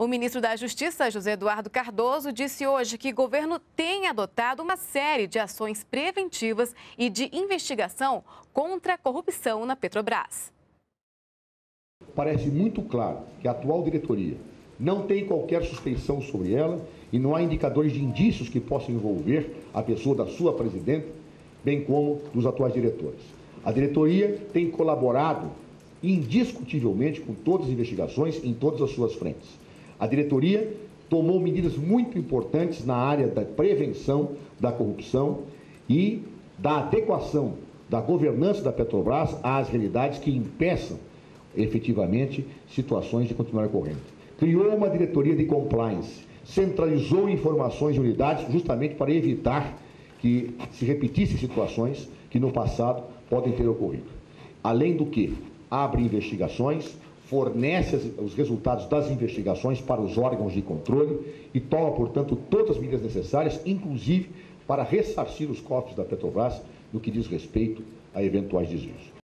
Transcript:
O ministro da Justiça, José Eduardo Cardoso, disse hoje que o governo tem adotado uma série de ações preventivas e de investigação contra a corrupção na Petrobras. Parece muito claro que a atual diretoria não tem qualquer suspeição sobre ela e não há indicadores de indícios que possam envolver a pessoa da sua presidente, bem como dos atuais diretores. A diretoria tem colaborado indiscutivelmente com todas as investigações em todas as suas frentes. A diretoria tomou medidas muito importantes na área da prevenção da corrupção e da adequação da governança da Petrobras às realidades que impeçam efetivamente situações de continuar ocorrendo. Criou uma diretoria de compliance, centralizou informações e unidades justamente para evitar que se repetissem situações que no passado podem ter ocorrido. Além do que, abre investigações, fornece os resultados das investigações para os órgãos de controle e toma, portanto, todas as medidas necessárias, inclusive para ressarcir os cofres da Petrobras no que diz respeito a eventuais desvios.